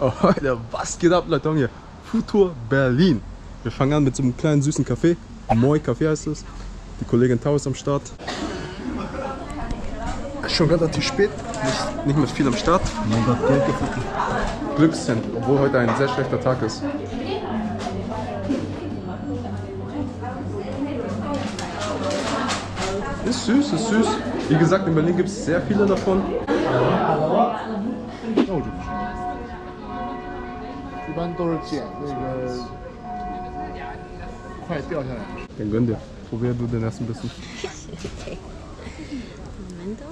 Oh, Alter, was geht ab, Leute? Hier, Futur Berlin. Wir fangen an mit so einem kleinen süßen Café. Moi Café heißt es. Die Kollegin Tau ist am Start. Schon relativ spät, nicht, nicht mehr viel am Start. Mein Gott, Geld gefunden. Glückschen, obwohl heute ein sehr schlechter Tag ist. Ist süß, ist süß. Wie gesagt, in Berlin gibt es sehr viele davon. 一般都是捡那个快掉下来的。 Dann gönn dir. Probier du den ersten bisschen. Momento.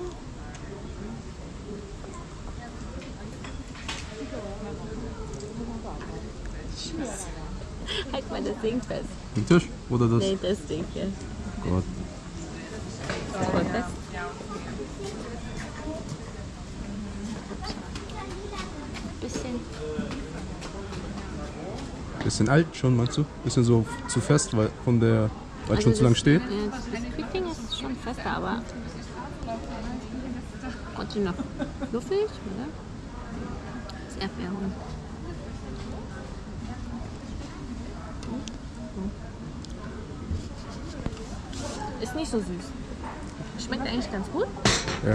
Tschüss. Halt mal das Ding fest. Den Tisch oder das? Nee, das Ding hier. Gott. Voll fest. Bisschen. Bisschen alt schon, meinst du? Bisschen so zu fest, weil von der, weil es schon Also zu lang das- steht. ja, Das Biskuitding ist schon fester, aber trotzdem noch fluffig, oder? Das Erdbeeren. Ist nicht so süß. Schmeckt eigentlich ganz gut, Ja.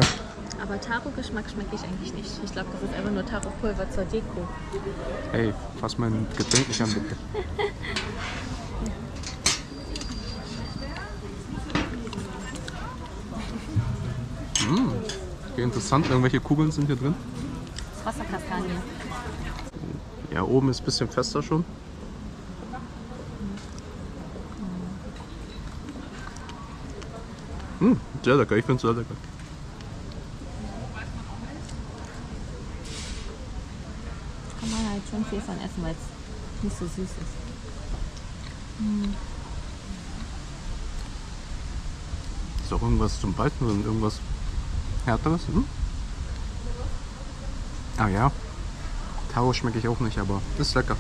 Aber Taro-Geschmack schmecke ich eigentlich nicht. Ich glaube, das ist einfach nur Taro-Pulver zur Deko. Ey, fass mein Getränk nicht an, bitte. Mmh. Okay, interessant. Irgendwelche Kugeln sind hier drin. Das Wasserkastanie. Ja, oben ist ein bisschen fester schon. Mmh, sehr lecker. Ich finde es sehr lecker. Kann man halt schon viel von essen, weil es nicht so süß ist. Ist auch irgendwas zum Beißen drin? Irgendwas härteres? Hm? Ah ja. Taro schmecke ich auch nicht, aber ist lecker.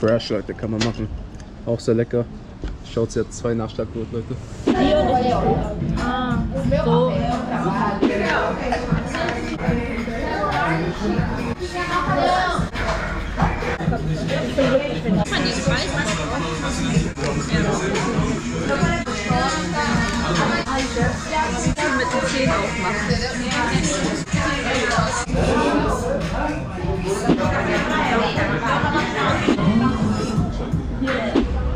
Fresh, Leute, kann man machen. Auch sehr lecker. Schaut jetzt zwei Nachschlagbrot, Leute. So, mit den Zähnen aufmachen.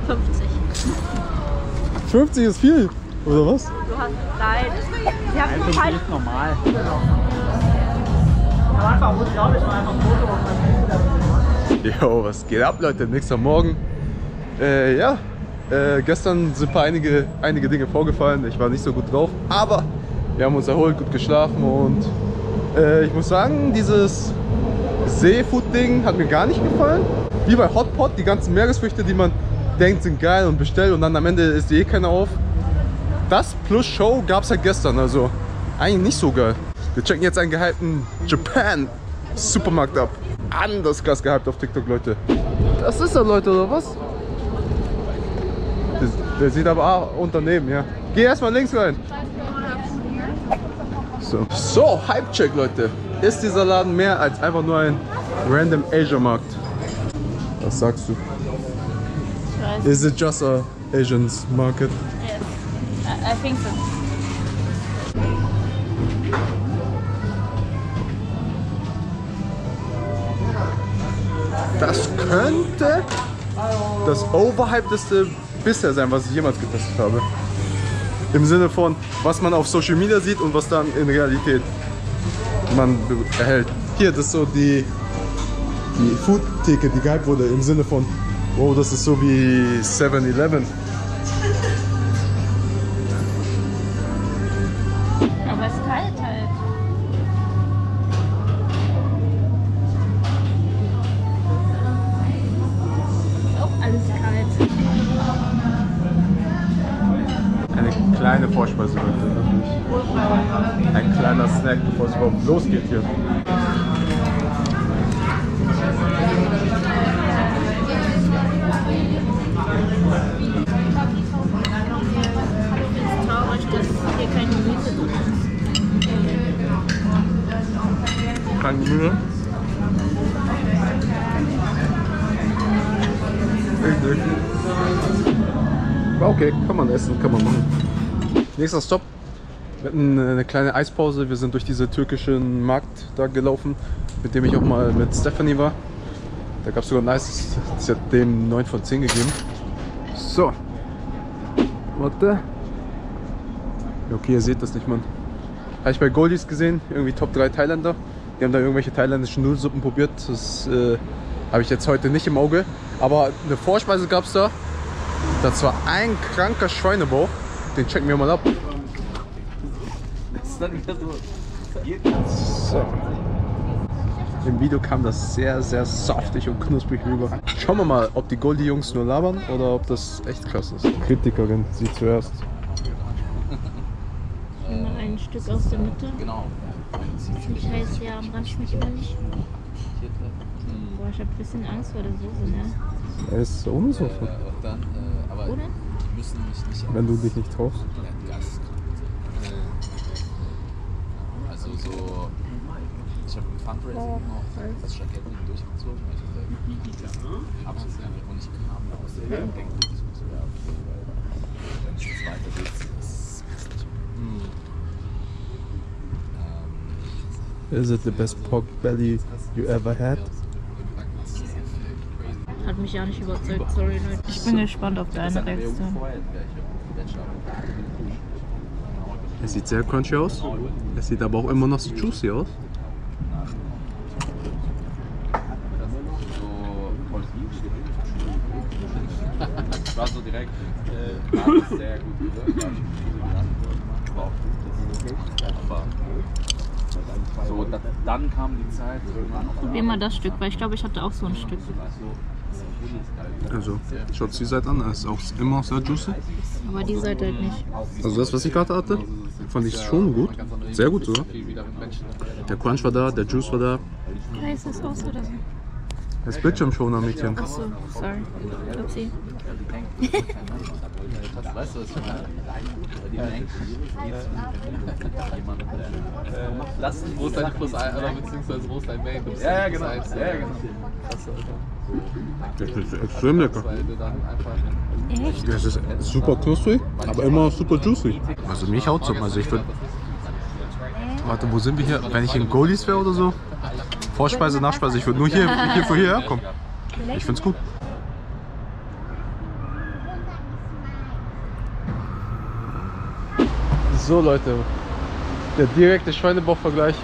Fünfzig. 50 ist viel, oder was? Du hast Zeit. Sie haben nur ist normal. Am Anfang muss ich auch nicht mal einfach ein Foto machen. Jo, was geht ab, Leute? Nächster Morgen. Äh, ja, äh, gestern sind ein paar einige, einige Dinge vorgefallen. Ich war nicht so gut drauf, aber wir haben uns erholt, gut geschlafen und äh, ich muss sagen, dieses Seefood-Ding hat mir gar nicht gefallen. Wie bei Hotpot, die ganzen Meeresfrüchte, die man denkt, sind geil und bestellt und dann am Ende ist eh keiner auf. Das plus Show gab es ja gestern, also eigentlich nicht so geil. Wir checken jetzt einen gehypten Japan Supermarkt ab. Anders krass gehypt auf TikTok, Leute. Das ist er, Leute, oder was? Der, der sieht aber auch Unternehmen, ja. Geh erstmal links rein. So, so Hype-Check, Leute. Ist dieser Laden mehr als einfach nur ein random Asia-Markt? Was sagst du? Ich weiß. Is it just a Asians market? Yes. I, I think so. Das könnte das overhypedeste bisher sein, was ich jemals getestet habe. Im Sinne von, was man auf Social Media sieht und was dann in Realität man erhält. Hier, das ist so die, die Food-Theke, die gehypt wurde, im Sinne von, oh, das ist so wie 7-Eleven. Alles kalt. Eine kleine Vorspeise, wirklich. Ein kleiner Snack, bevor es überhaupt losgeht hier. War okay, kann man essen, kann man machen. Nächster Stopp. Wir hatten eine kleine Eispause. Wir sind durch diese türkischen Markt da gelaufen, mit dem ich auch mal mit Stephanie war. Da gab es sogar ein Eis, das hat dem 9 von 10 gegeben. So. Warte. Okay, ihr seht das nicht, Mann. Habe ich bei Goldies gesehen, irgendwie Top 3 Thailänder. Die haben da irgendwelche thailändischen Nudelsuppen probiert. Das äh, habe ich jetzt heute nicht im Auge. Aber eine Vorspeise gab es da. Das war ein kranker Schweinebauch. Den checken wir mal ab. So. Im Video kam das sehr, sehr saftig und knusprig rüber. Schauen wir mal, ob die Goldie-Jungs nur labern oder ob das echt krass ist. Kritikerin, sie zuerst. Mal ein Stück aus der Mitte. Genau. Ziemlich heiß hier am Rand schmeckt man nicht. Boah, ich hab ein bisschen Angst vor der Soße, ne? Er ist ohne Soße. Dann, äh, aber Oder? die müssen mich nicht Wenn du dich nicht traust. Gas. Also so, ich habe ein Fundraising auch das Jackett nicht durchgezogen, weil ich diese Abschlussjahre und ich kam aus der denke, das muss werden, weil wenn es jetzt weitergeht, ist es nicht. Is it the best pork belly you ever had? Hat mich ja nicht überzeugt, sorry Leute. Ich bin gespannt auf deine Reaktion. Es sieht sehr crunchy aus. Es sieht aber auch immer noch so juicy aus. War so direkt, äh, war sehr gut gewirkt. Aber so, da, dann kam die Zeit Probier mal das Stück, weil ich glaube, ich hatte auch so ein Stück. Also, schaut die Seite an. Es ist auch immer sehr juicy. Aber die Seite halt nicht. Also das, was ich gerade hatte, fand ich schon gut. Sehr gut sogar. Der Crunch war da, der Juice war da. Das aus oder so? Das Bildschirmschoner Mädchen. Achso, sorry. Upsi. Weißt du, was ich meine? Die Wo ist dein Plus 1 oder beziehungsweise wo ist dein Main? Ja, ja, genau. Plus 1, Ja, ja, genau. Das ist extrem lecker. Echt? Es ist super knusprig, aber immer super juicy. Also mich haut's um. Also ich würde. Warte, wo sind wir hier? Wenn ich in Goldies wäre oder so? Vorspeise, Nachspeise. Ich würde nur hier, hier vor hierher kommen. Ich find's gut. So Leute, der direkte Schweinebauchvergleich.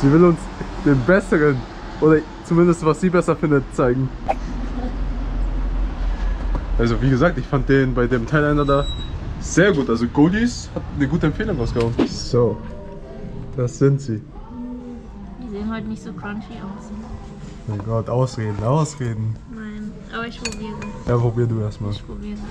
Sie will uns den besseren, oder zumindest was sie besser findet, zeigen. Also wie gesagt, ich fand den bei dem Thailänder da sehr gut. Also Goldies hat eine gute Empfehlung rausgehauen. So, das sind sie. Die sehen heute nicht so crunchy aus. Mein Gott, ausreden, ausreden. Nein, aber ich probiere. Ja, probier du erstmal. Ich probiere eins.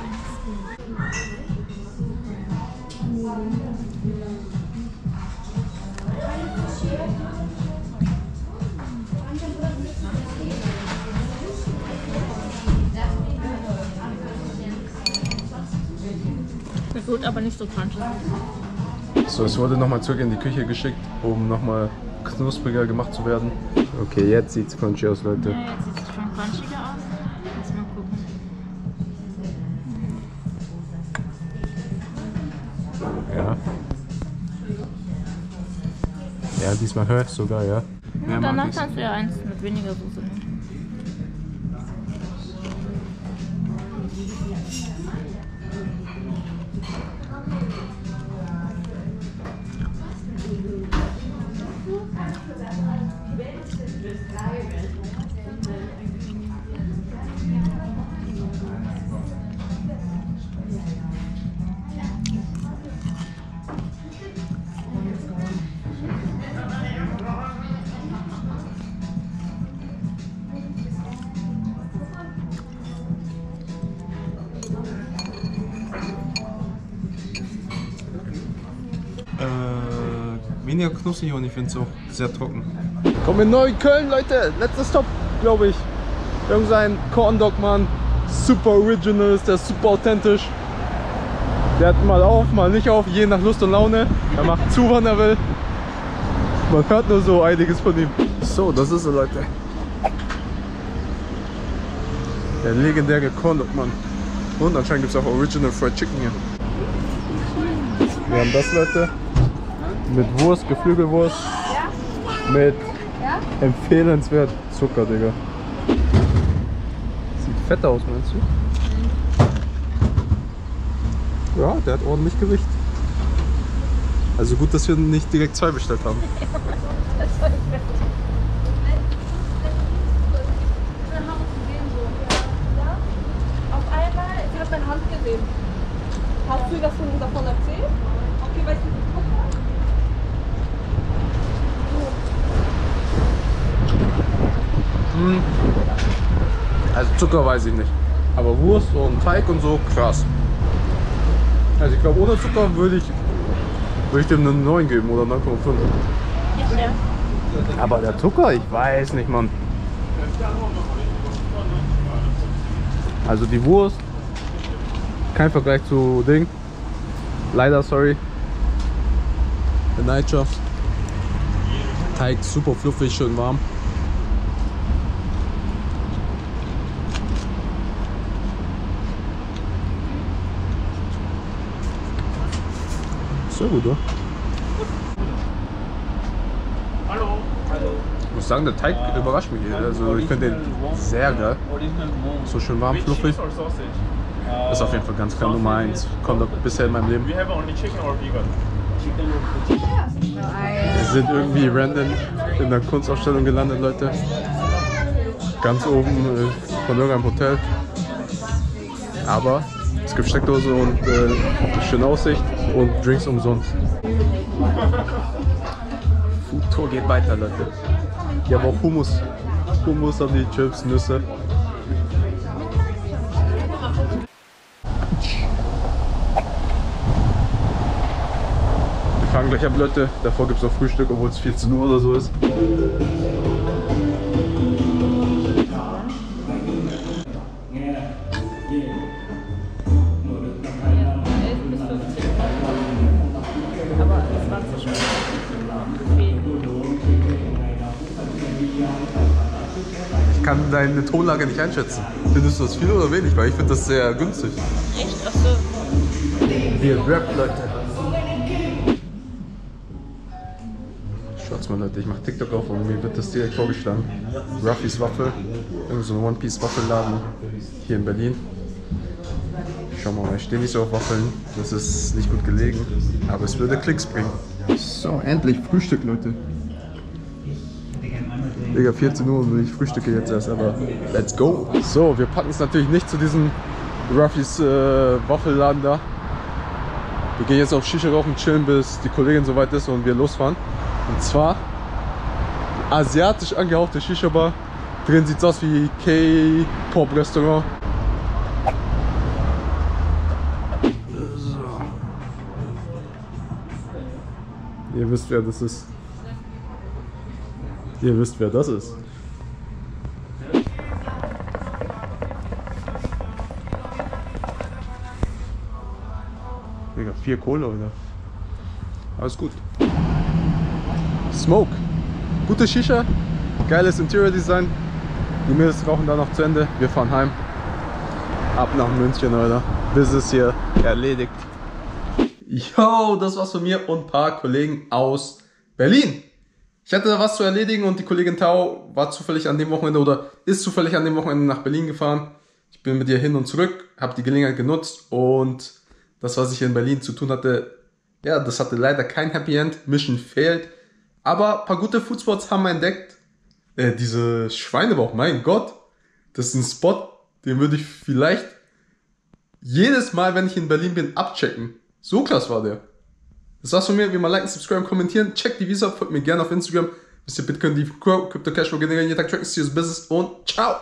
Ist gut, aber nicht so crunchy. So, es wurde nochmal zurück in die Küche geschickt, um nochmal knuspriger gemacht zu werden. Okay, jetzt sieht's crunchy aus, Leute. Ja, jetzt sieht es schon crunchiger aus. Lass mal gucken. Ja. Ja, diesmal höre ich sogar, ja. Ja, danach kannst du ja eins mit weniger Soße weniger knusprig und ich finde es auch sehr trocken. Kommen in Neukölln, Leute. Letzter Stop, glaube ich. Irgendein Corn Dog Mann. Super original ist der, super authentisch. Der hat mal auf, mal nicht auf, je nach Lust und Laune. Er macht zu, wann er will. Man hört nur so einiges von ihm. So, das ist er, Leute. Der legendäre Corn Mann. Und anscheinend gibt es auch Original Fried Chicken hier. Wir haben das, Leute. Mit Wurst, Geflügelwurst. Mit empfehlenswert Zucker, Digga. Sieht fett aus, meinst du? Ja, der hat ordentlich Gewicht. Also gut, dass wir nicht direkt zwei bestellt haben. Auf einmal, sie hat meine Hand gesehen. Hast du davon, davon erzählt? Okay, weißt du, guck mal. Also Zucker weiß ich nicht. Aber Wurst und Teig und so, krass. Also ich glaube, ohne Zucker würde ich, würde ich dem eine 9 geben oder 9,5. Aber der Zucker, ich weiß nicht, Mann. Also die Wurst, kein Vergleich zu Ding. Leider, sorry. Beneitschaft. Teig super fluffig, schön warm. Sehr gut, oder? Ich muss sagen, der Teig überrascht mich. Also ich finde den sehr geil. So schön warm, fluffig. Ist auf jeden Fall ganz klar Nummer 1. Kommt auch bisher in meinem Leben. Wir sind irgendwie random in der Kunstausstellung gelandet, Leute. Ganz oben äh, von irgendeinem Hotel. Aber es gibt Steckdose und äh, schöne Aussicht und Drinks umsonst. Food Tour geht weiter, Leute. Hier haben auch Hummus. Hummus haben die Chips, Nüsse. Wir fangen gleich ab, Leute. Davor gibt es noch Frühstück, obwohl es 14 Uhr oder so ist. Aber deine Tonlage nicht einschätzen. Findest du das viel oder wenig? Weil ich finde das sehr günstig. Echt? Achso. Wir Rap, Leute. Schaut's mal, Leute, ich mach TikTok auf und mir wird das direkt vorgeschlagen. Ruffys Waffel, irgend so ein One-Piece-Waffelladen hier in Berlin. Schau mal, ich stehe nicht so auf Waffeln, das ist nicht gut gelegen, aber es würde Klicks bringen. So, endlich Frühstück, Leute. Digga, 14 Uhr und ich frühstücke jetzt erst, aber let's go. So, wir packen es natürlich nicht zu diesem Ruffys äh, Waffelladen da. Wir gehen jetzt auf Shisha rauchen, chillen, bis die Kollegin soweit ist und wir losfahren. Und zwar asiatisch angehauchte Shisha-Bar. Drin sieht's aus wie K-Pop-Restaurant. So. Ihr wisst, wer das ist. Ihr wisst, wer das ist. Digga, vier Kohle, oder? Alles gut. Smoke. Gute Shisha. Geiles Interior Design. Die Mädels rauchen da noch zu Ende. Wir fahren heim. Ab nach München, Alter. Business hier erledigt. Yo, das war's von mir und ein paar Kollegen aus Berlin. Ich hatte da was zu erledigen und die Kollegin Tau war zufällig an dem Wochenende oder ist zufällig an dem Wochenende nach Berlin gefahren. Ich bin mit ihr hin und zurück, habe die Gelegenheit genutzt und das, was ich in Berlin zu tun hatte, ja, das hatte leider kein Happy End. Mission failed. Aber paar gute Foodspots haben wir entdeckt. Äh, diese Schweinebauch, mein Gott. Das ist ein Spot, den würde ich vielleicht jedes Mal, wenn ich in Berlin bin, abchecken. So klasse war der. Das war's von mir. Wie mal liken, subscriben, kommentieren. Checkt die Visa, folgt mir gerne auf Instagram. Wisst ihr, Bitcoin, die Crypto Cashflow, generell jeden Tag tracken, serious business und ciao!